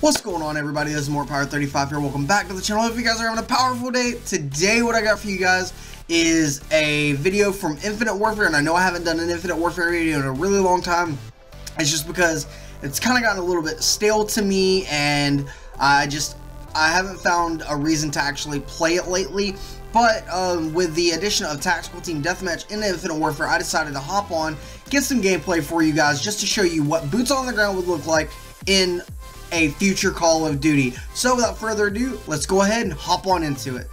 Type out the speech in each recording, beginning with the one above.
What's going on everybody, this is Mortonpower 35 here, welcome back to the channel, hope you guys are having a powerful day. Today what I got for you guys is a video from Infinite Warfare, and I know I haven't done an Infinite Warfare video in a really long time. It's just because it's kind of gotten a little bit stale to me, and I just, I haven't found a reason to actually play it lately. But um, with the addition of Tactical Team Deathmatch in Infinite Warfare, I decided to hop on, get some gameplay for you guys, just to show you what boots on the ground would look like in a future Call of Duty. So without further ado, let's go ahead and hop on into it.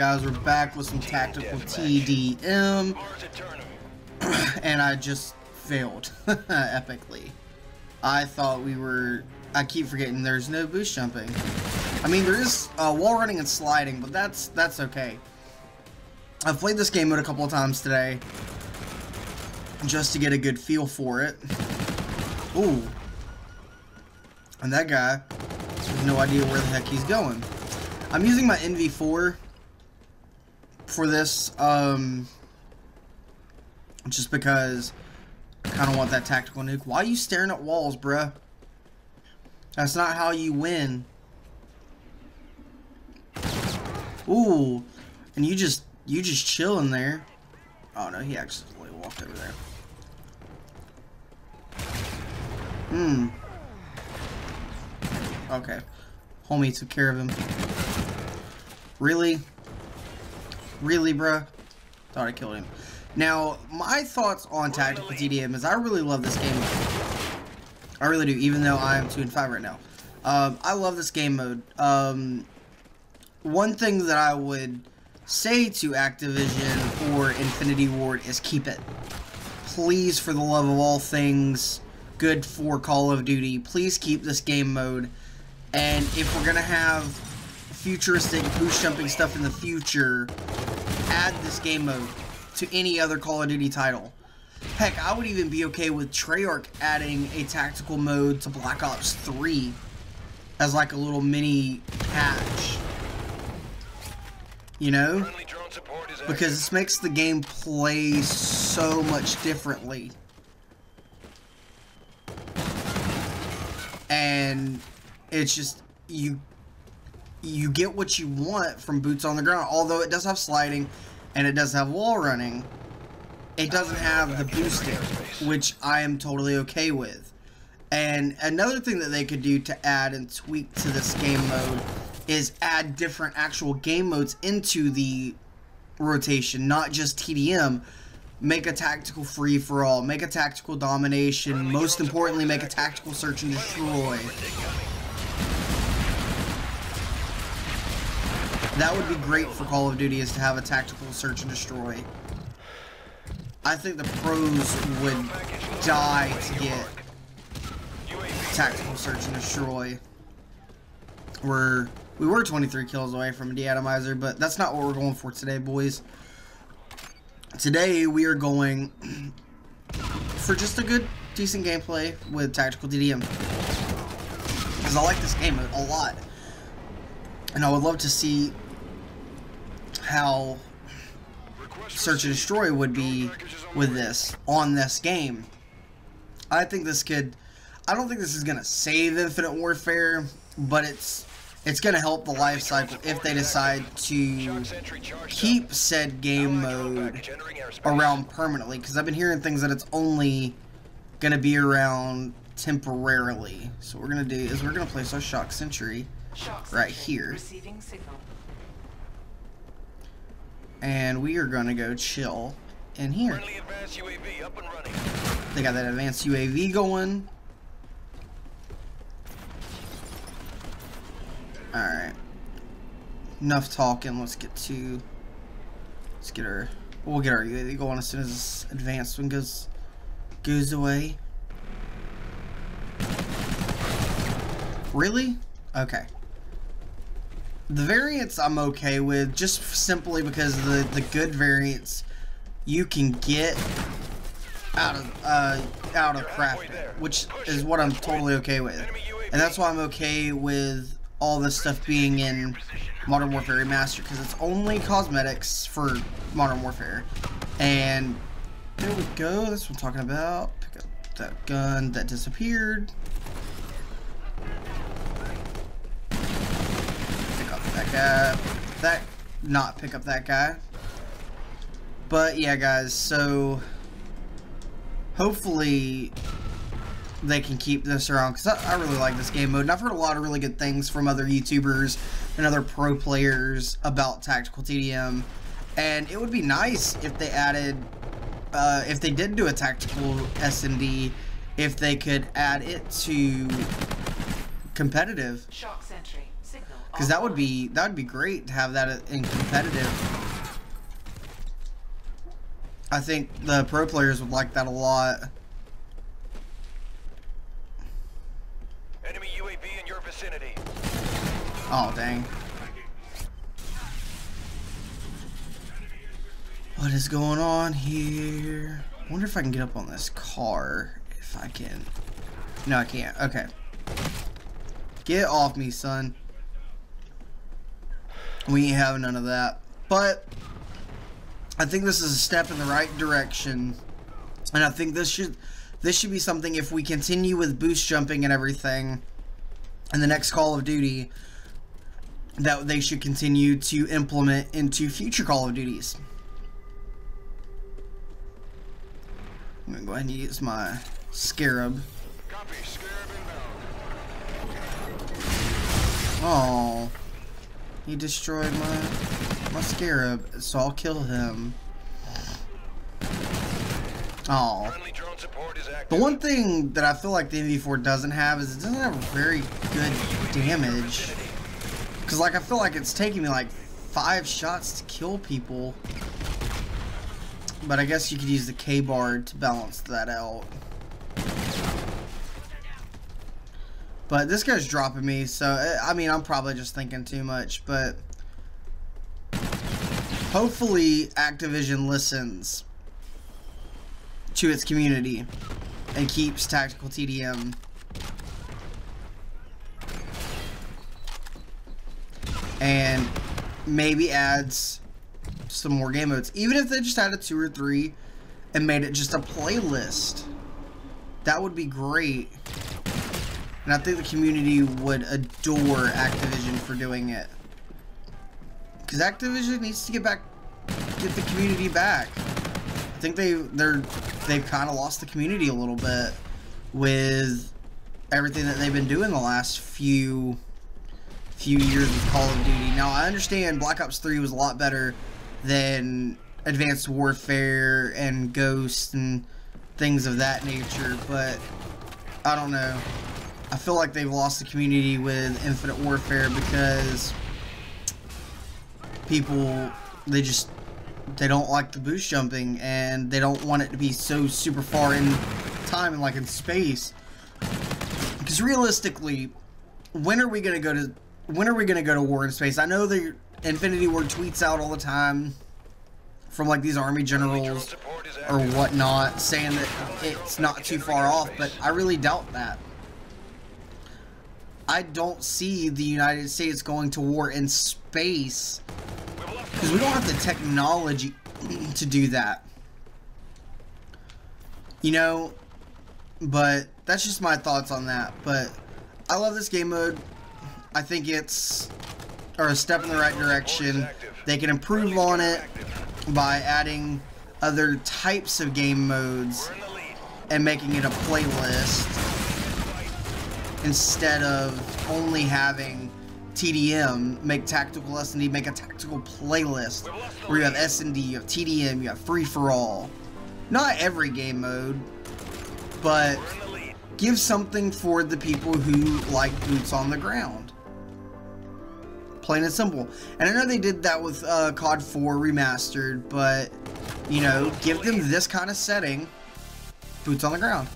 Guys, we're back with some tactical TDM. and I just failed epically. I thought we were... I keep forgetting there's no boost jumping. I mean, there is uh, wall running and sliding, but that's that's okay. I've played this game mode a couple of times today. Just to get a good feel for it. Ooh. And that guy has no idea where the heck he's going. I'm using my NV4 for this, um, just because I kind of want that tactical nuke. Why are you staring at walls, bruh? That's not how you win. Ooh, and you just, you just chilling there. Oh no, he actually walked over there. Hmm. Okay. Homie took care of him. Really? Really, bruh? Thought I killed him. Now, my thoughts on Tactical TDM is I really love this game. I really do, even though I am 2 and 5 right now. Um, I love this game mode. Um, one thing that I would say to Activision or Infinity Ward is keep it. Please, for the love of all things good for Call of Duty, please keep this game mode. And if we're going to have futuristic boost jumping stuff in the future, add this game mode to any other Call of Duty title. Heck, I would even be okay with Treyarch adding a tactical mode to Black Ops 3 as like a little mini patch. You know? Because this makes the game play so much differently. And it's just, you you get what you want from boots on the ground. Although it does have sliding and it does have wall running, it doesn't have the boosting, which I am totally okay with. And another thing that they could do to add and tweak to this game mode is add different actual game modes into the rotation, not just TDM. Make a tactical free-for-all, make a tactical domination, most importantly, make a tactical search and destroy. That would be great for Call of Duty is to have a tactical search and destroy. I think the pros would die to get tactical search and destroy. We're we were 23 kills away from a deatomizer, but that's not what we're going for today, boys. Today we are going for just a good, decent gameplay with tactical TDM. Because I like this game a lot. And I would love to see how Search and Destroy would be with this, on this game. I think this could, I don't think this is going to save Infinite Warfare, but it's it's going to help the life cycle if they decide to keep said game mode around permanently, because I've been hearing things that it's only going to be around temporarily. So what we're going to do is we're going to place our Shock Sentry right here. And we are going to go chill in here. They got that advanced UAV going. Alright. Enough talking. Let's get to... Let's get our... We'll get our UAV going as soon as this advanced one goes, goes away. Really? Okay. The variants I'm okay with, just simply because the the good variants you can get out of uh, out of crafting, which is what I'm totally okay with, and that's why I'm okay with all this stuff being in Modern Warfare Remastered because it's only cosmetics for Modern Warfare, and there we go. That's what I'm talking about. Pick up that gun that disappeared. That not pick up that guy. But yeah, guys, so hopefully they can keep this around because I, I, really like this game mode and I've heard a lot of really good things from other YouTubers and other pro players about Tactical TDM and it would be nice if they added uh, if they did do a tactical SND if they could add it to competitive because that would be that would be great to have that in competitive. I think the pro players would like that a lot. Enemy UAV in your vicinity. Oh dang. What is going on here? I wonder if I can get up on this car. If I can. No, I can't. Okay. Get off me, son. We ain't having none of that. But I think this is a step in the right direction. And I think this should this should be something if we continue with boost jumping and everything in the next Call of Duty that they should continue to implement into future Call of Duties. I'm gonna go ahead and use my Scarab. Copy, Scarab Oh. He destroyed my, my scarab, so I'll kill him. Oh. The one thing that I feel like the NV4 doesn't have is it doesn't have very good damage. Because, like, I feel like it's taking me, like, five shots to kill people. But I guess you could use the K-bar to balance that out. But this guy's dropping me, so, uh, I mean, I'm probably just thinking too much, but... Hopefully, Activision listens to its community and keeps Tactical TDM and maybe adds some more game modes. Even if they just added two or three and made it just a playlist, that would be great. And I think the community would adore Activision for doing it. Because Activision needs to get back, get the community back. I think they they're they've kind of lost the community a little bit with everything that they've been doing the last few few years with Call of Duty. Now I understand Black Ops 3 was a lot better than Advanced Warfare and Ghost and things of that nature, but I don't know. I feel like they've lost the community with Infinite Warfare because people, they just, they don't like the boost jumping and they don't want it to be so super far in time and like in space. Because realistically, when are we going to go to, when are we to go to war in space? I know the Infinity Ward tweets out all the time from like these army generals or whatnot saying that it's not too far off, but I really doubt that. I don't see the United States going to war in space because we don't have the technology to do that. You know, but that's just my thoughts on that. But I love this game mode. I think it's or a step in the right direction. They can improve on it by adding other types of game modes and making it a playlist instead of only having TDM make tactical S&D, make a tactical playlist where you have S&D, you have TDM, you have free-for-all. Not every game mode, but give something for the people who like boots on the ground. Plain and simple. And I know they did that with uh, COD 4 Remastered, but, you know, give them this kind of setting, boots on the ground.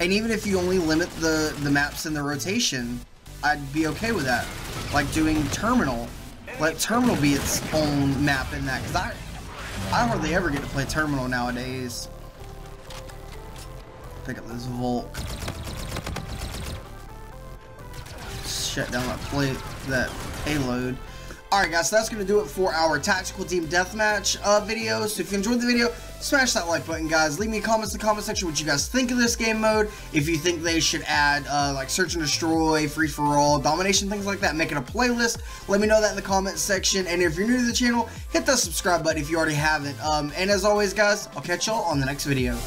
And even if you only limit the, the maps and the rotation, I'd be okay with that. like doing Terminal. Let Terminal be its own map in that, because I, I hardly ever get to play Terminal nowadays. Pick up this Volk. Shut down that plate, that payload. Alright guys, so that's going to do it for our Tactical Team Deathmatch uh, video. So if you enjoyed the video, smash that like button guys. Leave me comments in the comment section what you guys think of this game mode. If you think they should add uh, like Search and Destroy, Free For All, Domination, things like that. Make it a playlist. Let me know that in the comment section. And if you're new to the channel, hit that subscribe button if you already haven't. Um, and as always guys, I'll catch y'all on the next video.